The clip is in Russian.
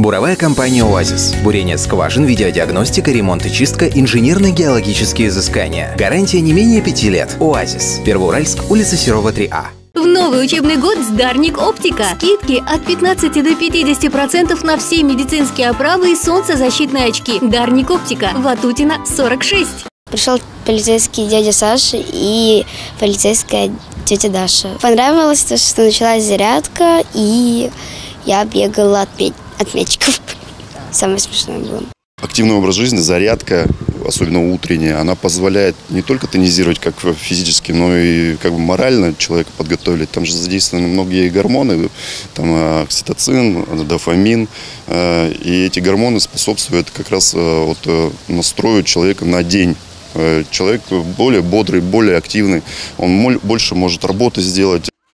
Буровая компания «Оазис». Бурение скважин, видеодиагностика, ремонт и чистка, инженерно-геологические изыскания. Гарантия не менее пяти лет. «Оазис». Первоуральск, улица Серова, 3А. В новый учебный год с Дарник Оптика. Скидки от 15 до 50% на все медицинские оправы и солнцезащитные очки. Дарник Оптика. Ватутина, 46. Пришел полицейский дядя Саша и полицейская тетя Даша. Понравилось то, что началась зарядка, и я бегала от, меч- от мячиков. Самое смешное было. Активный образ жизни, зарядка, особенно утренняя, она позволяет не только тонизировать как физически, но и как бы морально человека подготовить. Там же задействованы многие гормоны, там э, окситоцин, дофамин, э, и эти гормоны способствуют как раз э, вот, настрою человека на день. Человек более бодрый, более активный, он больше может работы сделать.